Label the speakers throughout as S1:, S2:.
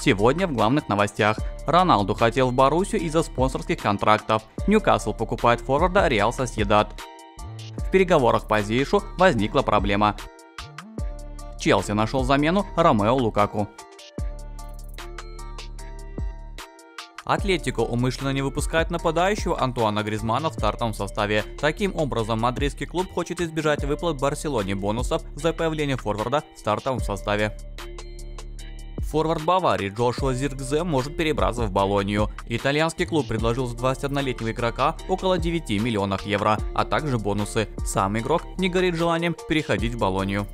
S1: Сегодня в главных новостях. Роналду хотел в Боруссию из-за спонсорских контрактов. Ньюкасл покупает форварда Реал Соседат. В переговорах по Зейшу возникла проблема. Челси нашел замену Ромео Лукаку. Атлетико умышленно не выпускает нападающего Антуана Гризмана в стартовом составе. Таким образом, мадридский клуб хочет избежать выплат Барселоне бонусов за появление форварда в стартовом составе. Форвард Баварии Джошуа Зиркзе может перебраться в Болонию. Итальянский клуб предложил за 21-летнего игрока около 9 миллионов евро, а также бонусы. Сам игрок не горит желанием переходить в Болонию.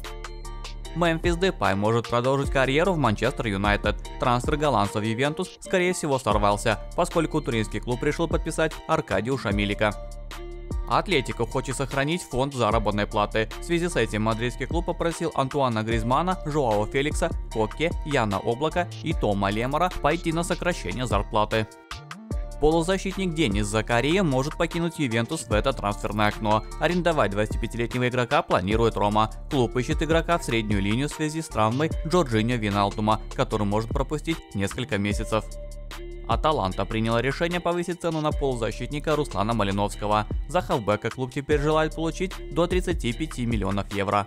S1: Мемфис Депай может продолжить карьеру в Манчестер Юнайтед. Трансфер голландца в Ювентус скорее всего сорвался, поскольку туринский клуб решил подписать Аркадиуша Милика. Атлетико хочет сохранить фонд заработной платы. В связи с этим мадридский клуб попросил Антуана Гризмана, Жуао Феликса, Коке, Яна Облака и Тома Лемора пойти на сокращение зарплаты. Полузащитник Денис Закария может покинуть Ювентус в это трансферное окно. Арендовать 25-летнего игрока планирует Рома. Клуб ищет игрока в среднюю линию в связи с травмой Джорджиньо Вейналдума, который может пропустить несколько месяцев. Аталанта приняла решение повысить цену на полузащитника Руслана Малиновского. За хавбека клуб теперь желает получить до 35 миллионов евро.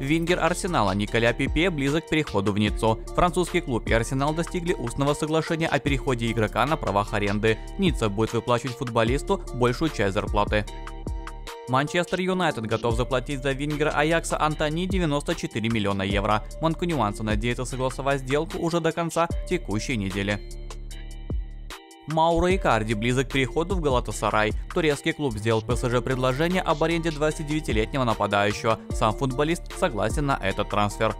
S1: Вингер Арсенала Николя Пипе близок к переходу в Ниццу. Французский клуб и Арсенал достигли устного соглашения о переходе игрока на правах аренды. Ницца будет выплачивать футболисту большую часть зарплаты. Манчестер Юнайтед готов заплатить за вингера Аякса Антони 94 миллиона евро. Манкунюанцы надеются согласовать сделку уже до конца текущей недели. Мауро Икарди близок к переходу в Галатасарай. Турецкий клуб сделал ПСЖ предложение об аренде 29-летнего нападающего. Сам футболист согласен на этот трансфер.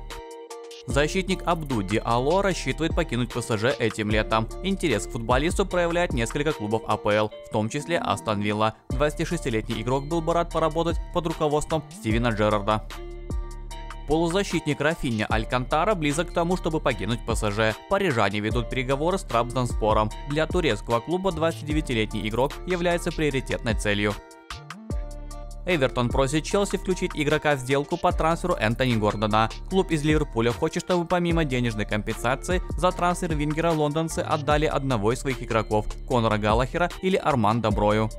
S1: Защитник Абду Ало рассчитывает покинуть ПСЖ этим летом. Интерес к футболисту проявляет несколько клубов АПЛ, в том числе Астон Вилла. 26-летний игрок был бы рад поработать под руководством Стивена Джерарда. Полузащитник Рафинья Алькантара близок к тому, чтобы покинуть ПСЖ. Парижане ведут переговоры с Трабзонспором. Для турецкого клуба 29-летний игрок является приоритетной целью. Эвертон просит Челси включить игрока в сделку по трансферу Энтони Гордона. Клуб из Ливерпуля хочет, чтобы помимо денежной компенсации за трансфер Вингера лондонцы отдали одного из своих игроков – Конора Галлахера или Арманда Брою.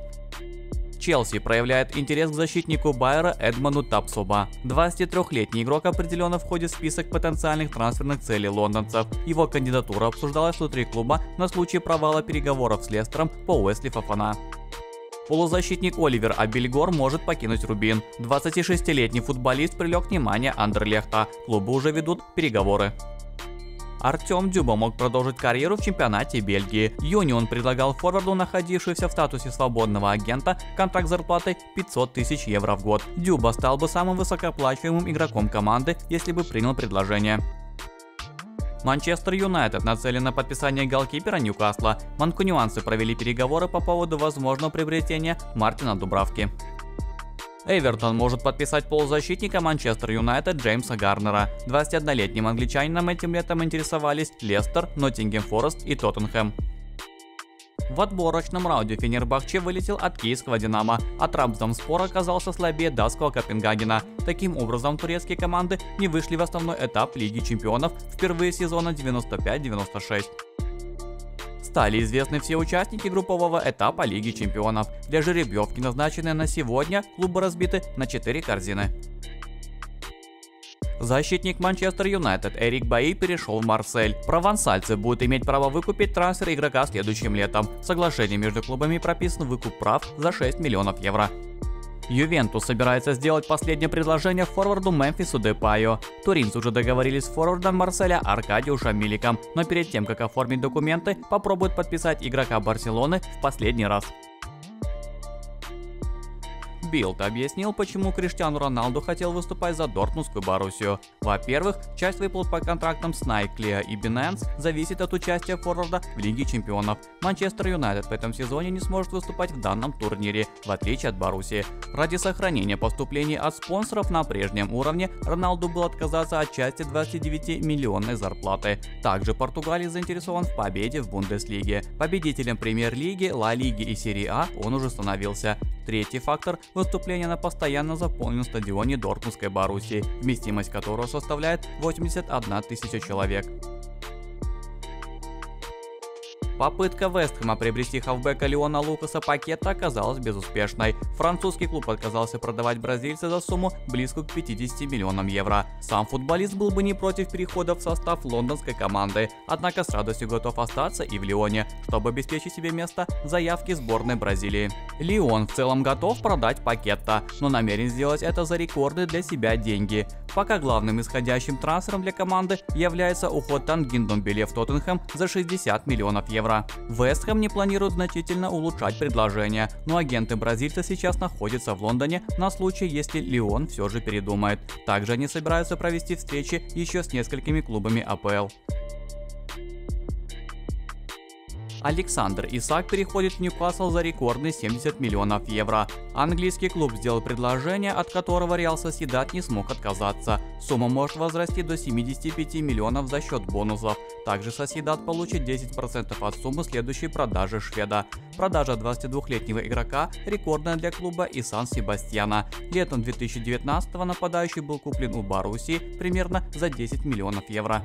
S1: Челси проявляет интерес к защитнику Байера Эдману Тапсоба. 23-летний игрок определенно входит в список потенциальных трансферных целей лондонцев. Его кандидатура обсуждалась внутри клуба на случай провала переговоров с Лестером по Уэсли Фафана. Полузащитник Оливер Абельгор может покинуть Рубин. 26-летний футболист привлек внимание Андерлехта. Клубы уже ведут переговоры. Артем Дюба мог продолжить карьеру в чемпионате Бельгии. Юнион предлагал форварду, находившемуся в статусе свободного агента, контракт зарплатой 500 тысяч евро в год. Дюба стал бы самым высокооплачиваемым игроком команды, если бы принял предложение. Манчестер Юнайтед нацелен на подписание голкипера Ньюкасла. Манкунианцы провели переговоры по поводу возможного приобретения Мартина Дубравки. Эвертон может подписать полузащитника Манчестер Юнайтед Джеймса Гарнера. 21-летним англичанином этим летом интересовались Лестер, Ноттингем Форест и Тоттенхэм. В отборочном раунде Фенербахче вылетел от киевского Динамо, а Трабзонспор оказался слабее датского Копенгагена. Таким образом, турецкие команды не вышли в основной этап Лиги Чемпионов впервые сезона 95-96 стали известны все участники группового этапа Лиги Чемпионов. Для жеребьевки, назначенные на сегодня, клубы разбиты на 4 корзины. Защитник Манчестер Юнайтед Эрик Байи перешел в Марсель. Провансальцы будут иметь право выкупить трансфер игрока следующим летом. В соглашении между клубами прописан выкуп прав за 6 миллионов евро. Ювентус собирается сделать последнее предложение форварду Мемфису Депаю. Туринцы уже договорились с форвардом Марселя Аркадиушем Миликом, но перед тем, как оформить документы, попробуют подписать игрока Барселоны в последний раз. Билд объяснил, почему Криштиану Роналду хотел выступать за Дортмундскую Боруссию. Во-первых, часть выплат по контрактам с Nike, и Binance зависит от участия форварда в Лиге Чемпионов. Манчестер Юнайтед в этом сезоне не сможет выступать в данном турнире, в отличие от Боруссии. Ради сохранения поступлений от спонсоров на прежнем уровне, Роналду был отказаться от части 29-миллионной зарплаты. Также Португалия заинтересован в победе в Бундеслиге. Победителем Премьер-лиги, Ла Лиги и Серии А он уже становился. Третий фактор – выступление на постоянно заполненном стадионе Дортмундской Боруссии, вместимость которого составляет 81 тысяча человек. Попытка Вестхэма приобрести хавбека Леона Лукаса Пакета оказалась безуспешной. Французский клуб отказался продавать бразильца за сумму близкую к 50 миллионам евро. Сам футболист был бы не против перехода в состав лондонской команды, однако с радостью готов остаться и в Лионе, чтобы обеспечить себе место в заявке сборной Бразилии. Лион в целом готов продать Пакета, но намерен сделать это за рекорды для себя деньги. Пока главным исходящим трансфером для команды является уход Тангиндомбеле в Тоттенхэм за 60 миллионов евро. Вестхэм не планирует значительно улучшать предложение, но агенты бразильца сейчас находятся в Лондоне на случай, если Лион все же передумает. Также они собираются провести встречи еще с несколькими клубами АПЛ. Александр Исаак переходит в Ньюкасл за рекордные 70 миллионов евро. Английский клуб сделал предложение, от которого Реал Соседат не смог отказаться. Сумма может возрасти до 75 миллионов за счет бонусов. Также Соседат получит 10% от суммы следующей продажи шведа. Продажа 22-летнего игрока рекордная для клуба и Сан-Себастьяна. Летом 2019 нападающий был куплен у Баруси примерно за 10 миллионов евро.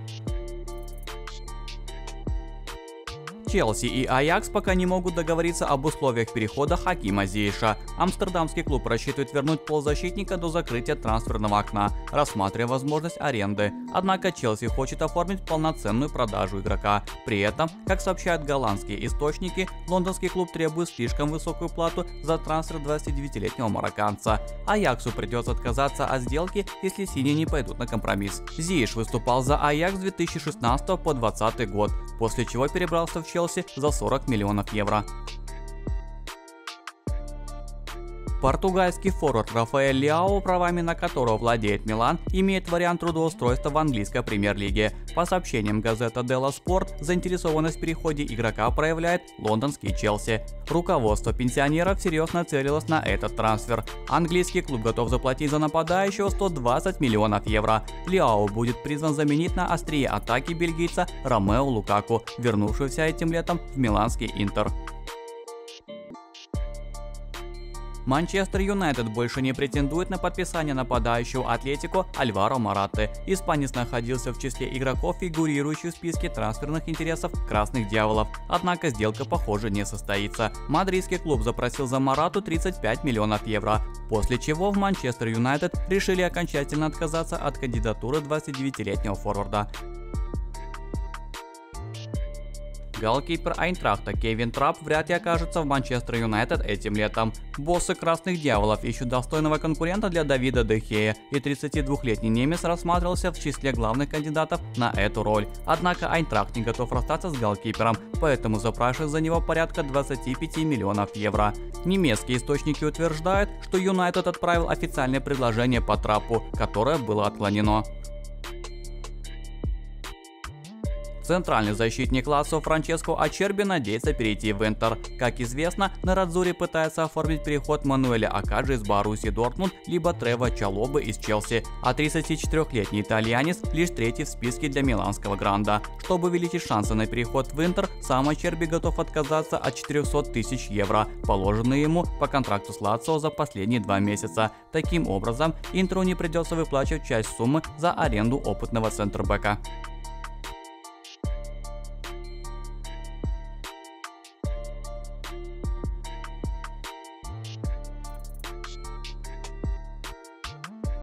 S1: Челси и Аякс пока не могут договориться об условиях перехода Хакима Зейша. Амстердамский клуб рассчитывает вернуть полузащитника до закрытия трансферного окна, рассматривая возможность аренды. Однако Челси хочет оформить полноценную продажу игрока. При этом, как сообщают голландские источники, лондонский клуб требует слишком высокую плату за трансфер 29-летнего марокканца. Аяксу придется отказаться от сделки, если синие не пойдут на компромисс. Зейш выступал за Аякс с 2016 по 2020 год, после чего перебрался в Челси Челси за 40 миллионов евро. Португальский форвард Рафаэль Лиао, правами на которого владеет Милан, имеет вариант трудоустройства в английской премьер-лиге. По сообщениям газета Della Sport, заинтересованность в переходе игрока проявляет лондонский Челси. Руководство пенсионеров всерьез нацелилось на этот трансфер. Английский клуб готов заплатить за нападающего 120 миллионов евро. Лиао будет призван заменить на острие атаки бельгийца Ромео Лукаку, вернувшегося этим летом в миланский Интер. Манчестер Юнайтед больше не претендует на подписание нападающего Атлетико Альваро Мараты. Испанец находился в числе игроков, фигурирующих в списке трансферных интересов Красных Дьяволов. Однако сделка, похоже, не состоится. Мадридский клуб запросил за Марату 35 миллионов евро, после чего в Манчестер Юнайтед решили окончательно отказаться от кандидатуры 29-летнего форварда. Голкипер Айнтрахта Кевин Трапп вряд ли окажется в Манчестер Юнайтед этим летом. Боссы Красных Дьяволов ищут достойного конкурента для Давида Дехея, и 32-летний немец рассматривался в числе главных кандидатов на эту роль. Однако Айнтрахт не готов расстаться с голкипером, поэтому запрашивает за него порядка 25 миллионов евро. Немецкие источники утверждают, что Юнайтед отправил официальное предложение по Трапу, которое было отклонено. Центральный защитник Лассо Франческо Ачерби надеется перейти в Интер. Как известно, на Радзуре пытается оформить переход Мануэля Акаджи из Баруси Дортмунд, либо Трева Чалобы из Челси, а 34-летний итальянец лишь третий в списке для миланского гранда. Чтобы увеличить шансы на переход в Интер, сам Ачерби готов отказаться от 400 тысяч евро, положенные ему по контракту с Лацио за последние два месяца. Таким образом, Интеру не придется выплачивать часть суммы за аренду опытного центрбэка.